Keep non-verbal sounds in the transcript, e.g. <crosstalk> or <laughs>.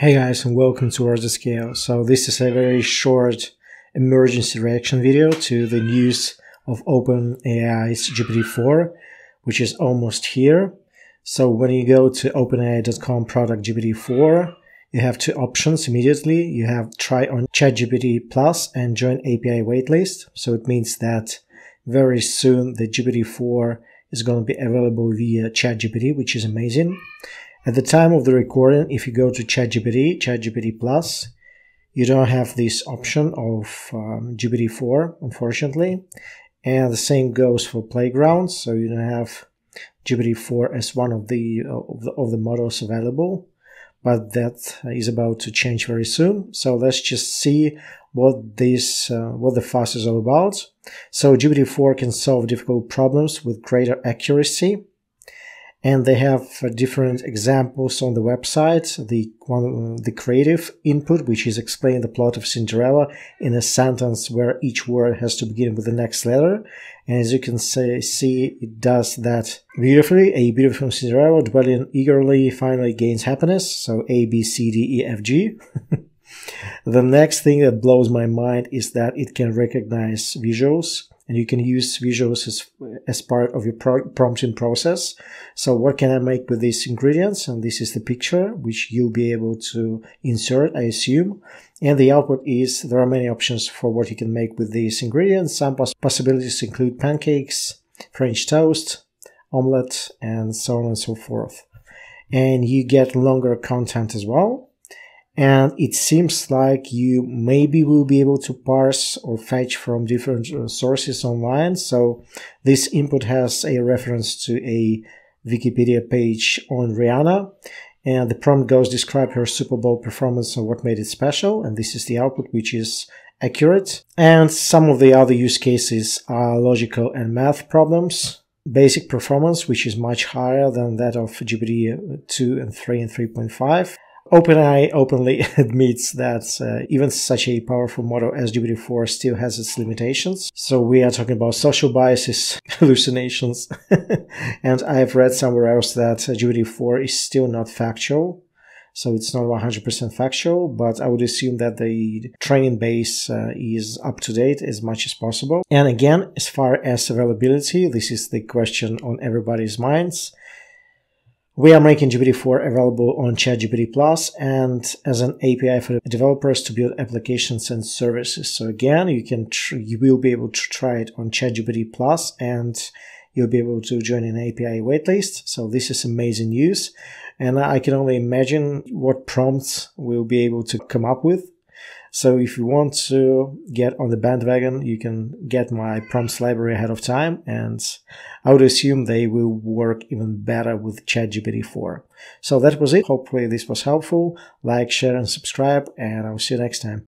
Hey guys and welcome to at Scale. So this is a very short emergency reaction video to the news of OpenAI's GPT-4, which is almost here. So when you go to openai.com product GPT-4, you have two options immediately. You have try on ChatGPT Plus and join API waitlist. So it means that very soon the GPT-4 is going to be available via ChatGPT, which is amazing. At the time of the recording, if you go to ChatGPT, ChatGPT Plus, you don't have this option of um, GPT-4, unfortunately. And the same goes for Playgrounds, so you don't have GPT-4 as one of the, of the, of the models available. But that is about to change very soon. So let's just see what this, uh, what the fuss is all about. So GPT-4 can solve difficult problems with greater accuracy and they have uh, different examples on the website. The one, the creative input, which is explaining the plot of Cinderella in a sentence where each word has to begin with the next letter. And as you can say, see, it does that beautifully. A beautiful Cinderella dwelling eagerly finally gains happiness. So A, B, C, D, E, F, G. <laughs> the next thing that blows my mind is that it can recognize visuals and you can use visuals as, as part of your pro prompting process. So what can I make with these ingredients? And this is the picture, which you'll be able to insert, I assume. And the output is, there are many options for what you can make with these ingredients. Some poss possibilities include pancakes, French toast, omelette, and so on and so forth. And you get longer content as well and it seems like you maybe will be able to parse or fetch from different uh, sources online. So this input has a reference to a Wikipedia page on Rihanna. And the prompt goes describe her Super Bowl performance and what made it special. And this is the output, which is accurate. And some of the other use cases are logical and math problems. Basic performance, which is much higher than that of GPT 2 and 3 and 3.5 OpenAI openly <laughs> admits that uh, even such a powerful model as GPT-4 still has its limitations. So we are talking about social biases, <laughs> hallucinations, <laughs> and I have read somewhere else that uh, GPT-4 is still not factual. So it's not 100% factual, but I would assume that the training base uh, is up to date as much as possible. And again, as far as availability, this is the question on everybody's minds. We are making GPT-4 available on ChatGPT Plus and as an API for developers to build applications and services. So again, you can you will be able to try it on ChatGPT Plus and you'll be able to join an API waitlist. So this is amazing news. And I can only imagine what prompts we'll be able to come up with so if you want to get on the bandwagon, you can get my prompts library ahead of time, and I would assume they will work even better with ChatGPT 4. So that was it. Hopefully this was helpful. Like, share, and subscribe, and I'll see you next time.